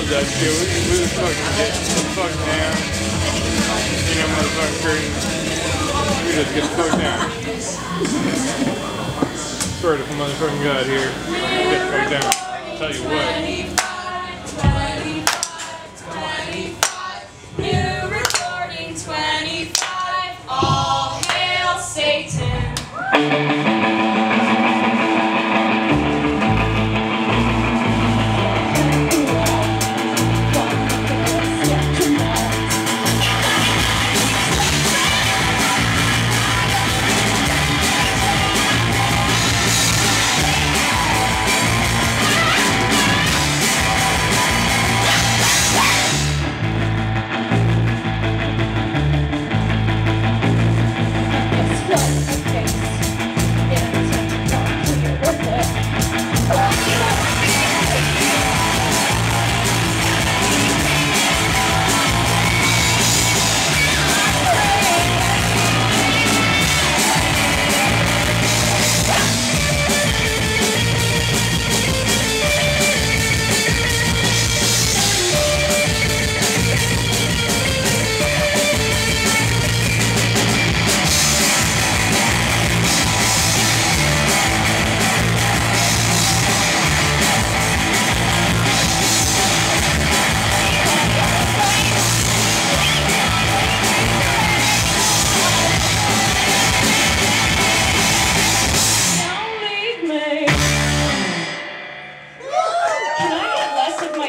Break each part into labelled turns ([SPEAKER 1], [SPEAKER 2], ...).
[SPEAKER 1] love that shit. We, we was fucking getting the fuck down. You know, motherfucking curtains. We just get the fuck down. Swear to motherfucking God here. Get the fuck down. Tell you what.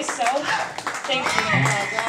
[SPEAKER 1] say so. Thank you.